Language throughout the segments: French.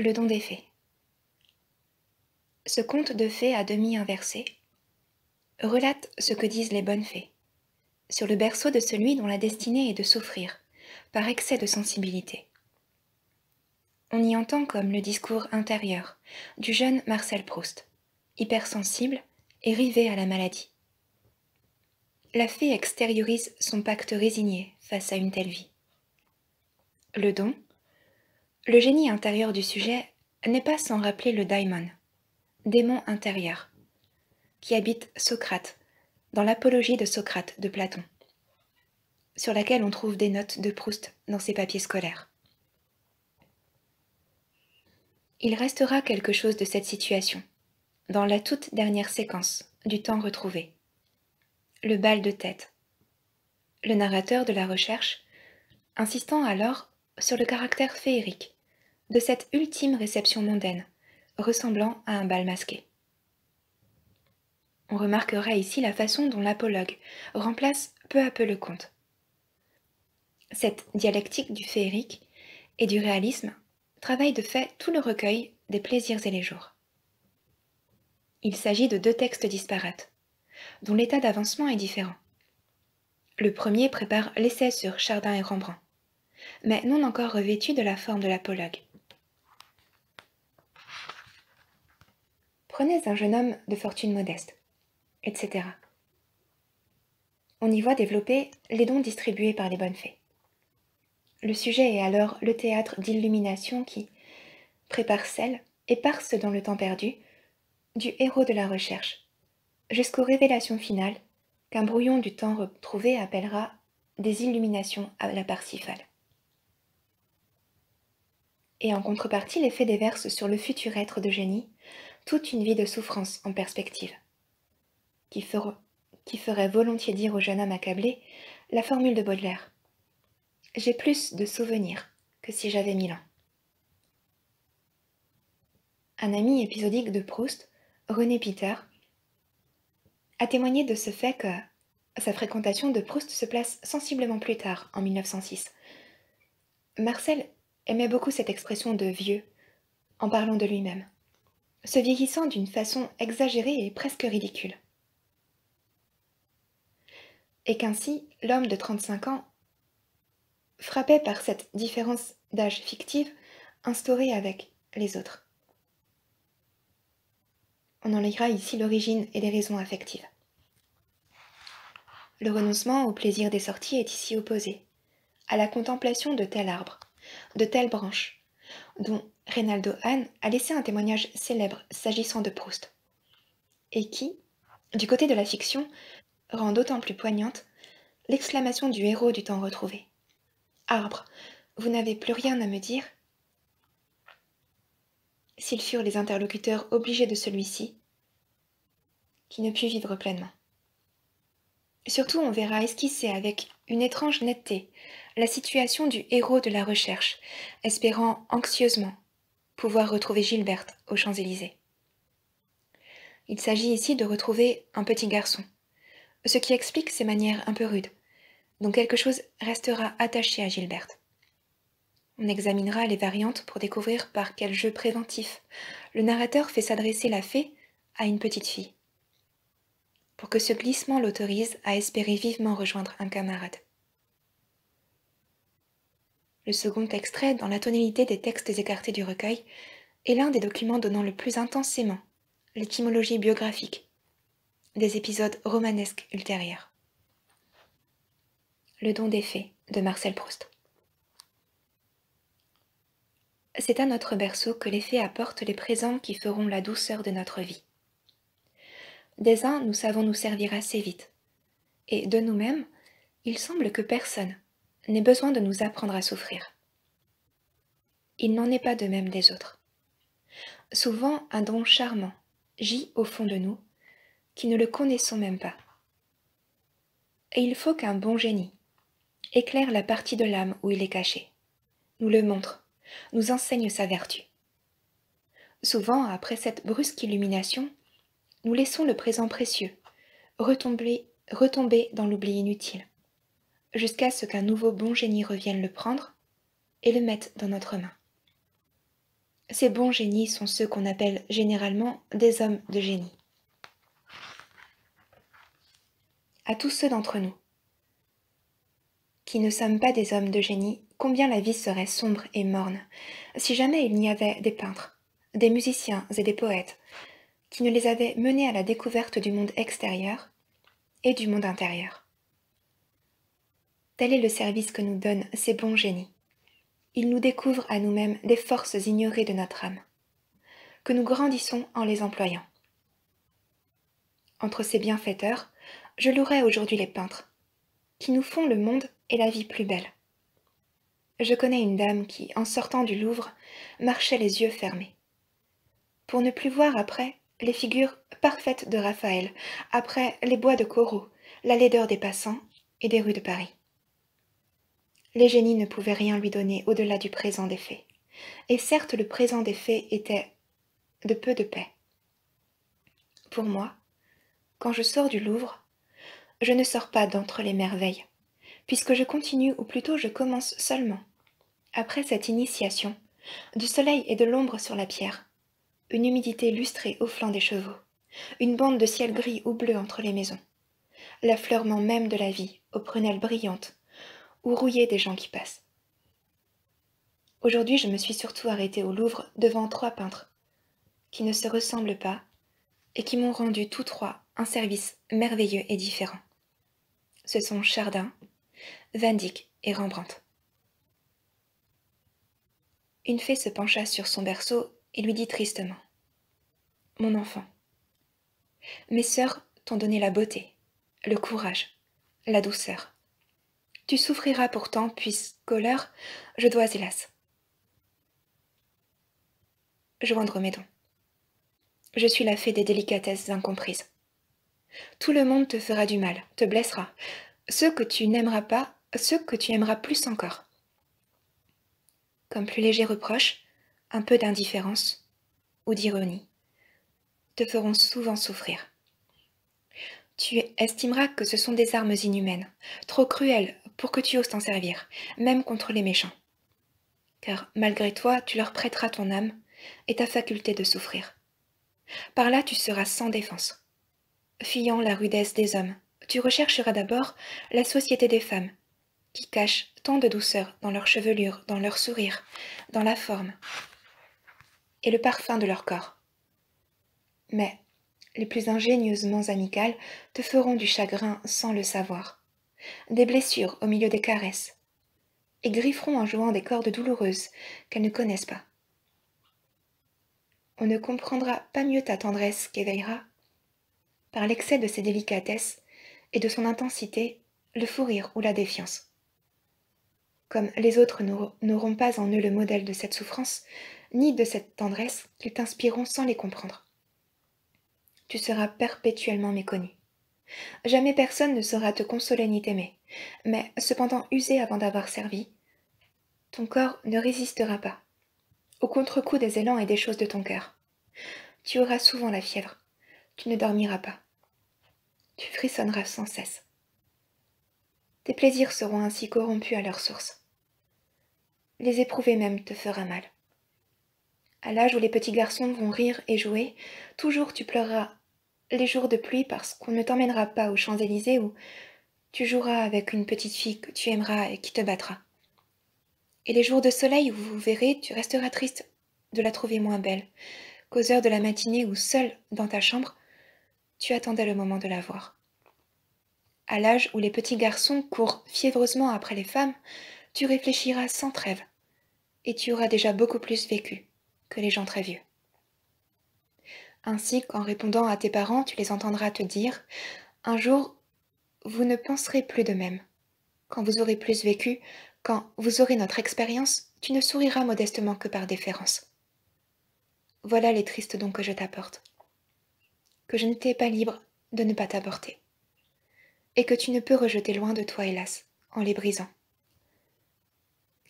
Le don des fées. Ce conte de fées à demi inversé relate ce que disent les bonnes fées sur le berceau de celui dont la destinée est de souffrir par excès de sensibilité. On y entend comme le discours intérieur du jeune Marcel Proust, hypersensible et rivé à la maladie. La fée extériorise son pacte résigné face à une telle vie. Le don, le génie intérieur du sujet n'est pas sans rappeler le daimon, démon intérieur, qui habite Socrate, dans l'apologie de Socrate de Platon, sur laquelle on trouve des notes de Proust dans ses papiers scolaires. Il restera quelque chose de cette situation, dans la toute dernière séquence du temps retrouvé. Le bal de tête. Le narrateur de la recherche, insistant alors sur le caractère féerique de cette ultime réception mondaine, ressemblant à un bal masqué. On remarquera ici la façon dont l'apologue remplace peu à peu le conte. Cette dialectique du féerique et du réalisme travaille de fait tout le recueil des plaisirs et les jours. Il s'agit de deux textes disparates, dont l'état d'avancement est différent. Le premier prépare l'essai sur Chardin et Rembrandt mais non encore revêtu de la forme de l'apologue. Prenez un jeune homme de fortune modeste, etc. On y voit développer les dons distribués par les bonnes fées. Le sujet est alors le théâtre d'illumination qui prépare celle et dans le temps perdu du héros de la recherche, jusqu'aux révélations finales qu'un brouillon du temps retrouvé appellera des illuminations à la Parsifale et en contrepartie l'effet déverse sur le futur être de génie toute une vie de souffrance en perspective, qui, ferait volontiers dire au jeune homme accablé la formule de Baudelaire. J'ai plus de souvenirs que si j'avais mille ans. Un ami épisodique de Proust, René Peter, a témoigné de ce fait que sa fréquentation de Proust se place sensiblement plus tard, en 1906. Marcel aimait beaucoup cette expression de vieux, en parlant de lui-même, se vieillissant d'une façon exagérée et presque ridicule. Et qu'ainsi, l'homme de 35 ans, frappé par cette différence d'âge fictive, instaurée avec les autres. On en lira ici l'origine et les raisons affectives. Le renoncement au plaisir des sorties est ici opposé, à la contemplation de tel arbre, de telles branches, dont Reynaldo Hahn a laissé un témoignage célèbre s'agissant de Proust, et qui, du côté de la fiction, rend d'autant plus poignante l'exclamation du héros du temps retrouvé. Arbre, vous n'avez plus rien à me dire? S'ils furent les interlocuteurs obligés de celui-ci, qui ne put vivre pleinement. Surtout, on verra esquisser avec une étrange netteté la situation du héros de la recherche, espérant anxieusement pouvoir retrouver Gilberte aux Champs-Élysées. Il s'agit ici de retrouver un petit garçon, ce qui explique ses manières un peu rudes, dont quelque chose restera attaché à Gilberte. On examinera les variantes pour découvrir par quel jeu préventif le narrateur fait s'adresser la fée à une petite fille, pour que ce glissement l'autorise à espérer vivement rejoindre un camarade. Le second extrait, dans la tonalité des textes écartés du recueil, est l'un des documents donnant le plus intensément l'étymologie biographique des épisodes romanesques ultérieurs. Le don des fées de Marcel Proust. C'est à notre berceau que les fées apportent les présents qui feront la douceur de notre vie. Des uns, nous savons nous servir assez vite, et de nous-mêmes, il semble que personne, n'ait besoin de nous apprendre à souffrir. Il n'en est pas de même des autres. Souvent un don charmant gît au fond de nous, qui ne le connaissons même pas. Et il faut qu'un bon génie éclaire la partie de l'âme où il est caché, nous le montre, nous enseigne sa vertu. Souvent, après cette brusque illumination, nous laissons le présent précieux retomber, retomber dans l'oubli inutile jusqu'à ce qu'un nouveau bon génie revienne le prendre et le mette dans notre main. Ces bons génies sont ceux qu'on appelle généralement des hommes de génie. À tous ceux d'entre nous qui ne sommes pas des hommes de génie, combien la vie serait sombre et morne si jamais il n'y avait des peintres, des musiciens et des poètes qui ne les avaient menés à la découverte du monde extérieur et du monde intérieur. Tel est le service que nous donnent ces bons génies. Ils nous découvrent à nous-mêmes des forces ignorées de notre âme, que nous grandissons en les employant. Entre ces bienfaiteurs, je louerai aujourd'hui les peintres, qui nous font le monde et la vie plus belle. Je connais une dame qui, en sortant du Louvre, marchait les yeux fermés. Pour ne plus voir après les figures parfaites de Raphaël, après les bois de Corot, la laideur des passants et des rues de Paris. Les génies ne pouvaient rien lui donner au-delà du présent des faits. Et certes, le présent des faits était de peu de paix. Pour moi, quand je sors du Louvre, je ne sors pas d'entre les merveilles, puisque je continue, ou plutôt je commence seulement, après cette initiation, du soleil et de l'ombre sur la pierre, une humidité lustrée au flanc des chevaux, une bande de ciel gris ou bleu entre les maisons, l'affleurement même de la vie, aux prunelles brillantes, ou rouillées des gens qui passent. Aujourd'hui, je me suis surtout arrêtée au Louvre devant trois peintres, qui ne se ressemblent pas, et qui m'ont rendu tous trois un service merveilleux et différent. Ce sont Chardin, Van Dyck et Rembrandt. Une fée se pencha sur son berceau et lui dit tristement Mon enfant, mes sœurs t'ont donné la beauté, le courage, la douceur. Tu souffriras pourtant, puisqu'au leur, je dois, hélas, joindre mes dons. Je suis la fée des délicatesses incomprises. Tout le monde te fera du mal, te blessera. Ceux que tu n'aimeras pas, ceux que tu aimeras plus encore. Comme plus léger reproche, un peu d'indifférence ou d'ironie te feront souvent souffrir. Tu estimeras que ce sont des armes inhumaines, trop cruelles pour que tu oses t'en servir, même contre les méchants. Car malgré toi, tu leur prêteras ton âme et ta faculté de souffrir. Par là, tu seras sans défense. Fuyant la rudesse des hommes, tu rechercheras d'abord la société des femmes, qui cachent tant de douceur dans leur chevelure, dans leur sourire, dans la forme, et le parfum de leur corps. Mais les plus ingénieusement amicales te feront du chagrin sans le savoir, des blessures au milieu des caresses, et grifferont en jouant des cordes douloureuses qu'elles ne connaissent pas. On ne comprendra pas mieux ta tendresse qu'éveillera, par l'excès de ses délicatesses et de son intensité, le fou rire ou la défiance. Comme les autres n'auront pas en eux le modèle de cette souffrance, ni de cette tendresse qu'ils t'inspireront sans les comprendre. Tu seras perpétuellement méconnu. Jamais personne ne saura te consoler ni t'aimer, mais cependant usé avant d'avoir servi, ton corps ne résistera pas au contre-coup des élans et des choses de ton cœur. Tu auras souvent la fièvre, tu ne dormiras pas, tu frissonneras sans cesse. Tes plaisirs seront ainsi corrompus à leur source. Les éprouver même te fera mal. À l'âge où les petits garçons vont rire et jouer, toujours tu pleureras les jours de pluie parce qu'on ne t'emmènera pas aux Champs-Élysées où tu joueras avec une petite fille que tu aimeras et qui te battra. Et les jours de soleil où vous verrez, tu resteras triste de la trouver moins belle qu'aux heures de la matinée où, seule dans ta chambre, tu attendais le moment de la voir. À l'âge où les petits garçons courent fiévreusement après les femmes, tu réfléchiras sans trêve, et tu auras déjà beaucoup plus vécu que les gens très vieux. Ainsi qu'en répondant à tes parents, tu les entendras te dire Un jour, vous ne penserez plus de même. Quand vous aurez plus vécu, quand vous aurez notre expérience, tu ne souriras modestement que par déférence. Voilà les tristes dons que je t'apporte. Que je ne t'ai pas libre de ne pas t'apporter. Et que tu ne peux rejeter loin de toi, hélas, en les brisant.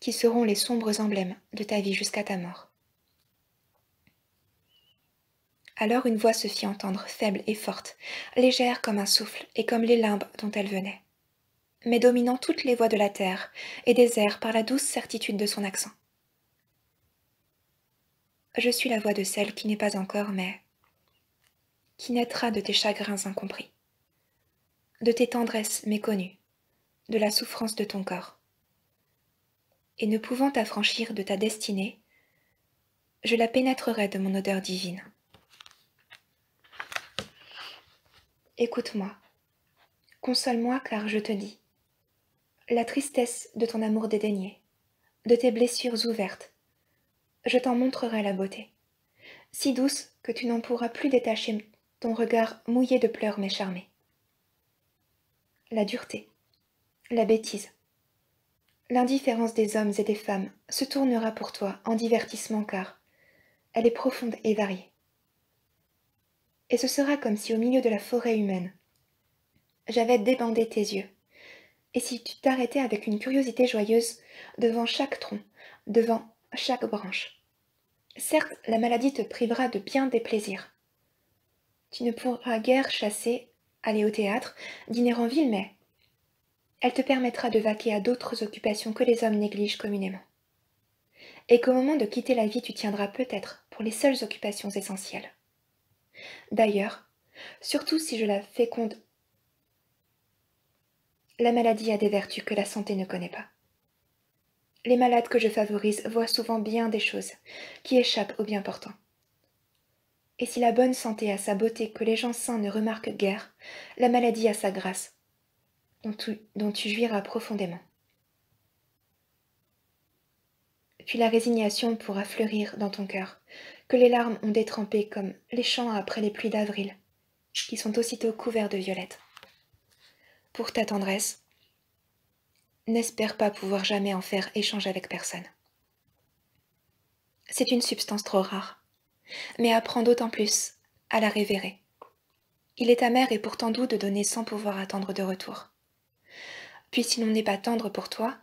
Qui seront les sombres emblèmes de ta vie jusqu'à ta mort. Alors une voix se fit entendre, faible et forte, légère comme un souffle et comme les limbes dont elle venait, mais dominant toutes les voix de la terre et des airs par la douce certitude de son accent. je suis la voix de celle qui n'est pas encore, mais qui naîtra de tes chagrins incompris, de tes tendresses méconnues, de la souffrance de ton corps. Et ne pouvant t'affranchir de ta destinée, je la pénétrerai de mon odeur divine. Écoute-moi, console-moi car je te dis, la tristesse de ton amour dédaigné, de tes blessures ouvertes, je t'en montrerai la beauté, si douce que tu n'en pourras plus détacher ton regard mouillé de pleurs m'écharmés. La dureté, la bêtise, l'indifférence des hommes et des femmes se tournera pour toi en divertissement car elle est profonde et variée. Et ce sera comme si au milieu de la forêt humaine, j'avais débandé tes yeux, et si tu t'arrêtais avec une curiosité joyeuse devant chaque tronc, devant chaque branche. Certes, la maladie te privera de bien des plaisirs. Tu ne pourras guère chasser, aller au théâtre, dîner en ville, mais elle te permettra de vaquer à d'autres occupations que les hommes négligent communément. Et qu'au moment de quitter la vie, tu tiendras peut-être pour les seules occupations essentielles. D'ailleurs, surtout si je la féconde, la maladie a des vertus que la santé ne connaît pas. Les malades que je favorise voient souvent bien des choses qui échappent aux bien portants. Et si la bonne santé a sa beauté que les gens sains ne remarquent guère, la maladie a sa grâce, dont tu, dont tu jouiras profondément. Puis la résignation pourra fleurir dans ton cœur, que les larmes ont détrempé comme les champs après les pluies d'avril, qui sont aussitôt couverts de violettes. Pour ta tendresse, n'espère pas pouvoir jamais en faire échange avec personne. C'est une substance trop rare, mais apprends d'autant plus à la révérer. Il est amer et pourtant doux de donner sans pouvoir attendre de retour. Puis si l'on n'est pas tendre pour toi,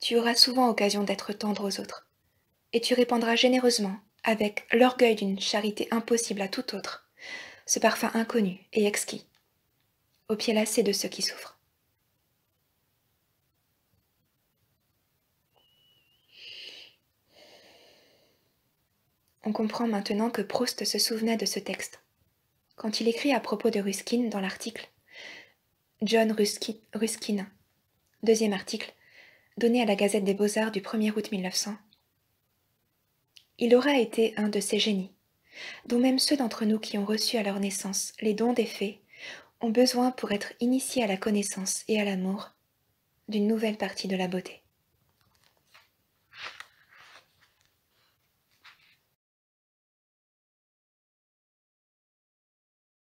tu auras souvent occasion d'être tendre aux autres, et tu répandras généreusement, avec l'orgueil d'une charité impossible à tout autre, ce parfum inconnu et exquis, au pied lassé de ceux qui souffrent. On comprend maintenant que Proust se souvenait de ce texte. Quand il écrit à propos de Ruskin dans l'article John Ruskin, Ruskin, deuxième article, donné à la Gazette des Beaux-Arts du 1er août 1900. Il aura été un de ces génies, dont même ceux d'entre nous qui ont reçu à leur naissance les dons des fées ont besoin pour être initiés à la connaissance et à l'amour d'une nouvelle partie de la beauté.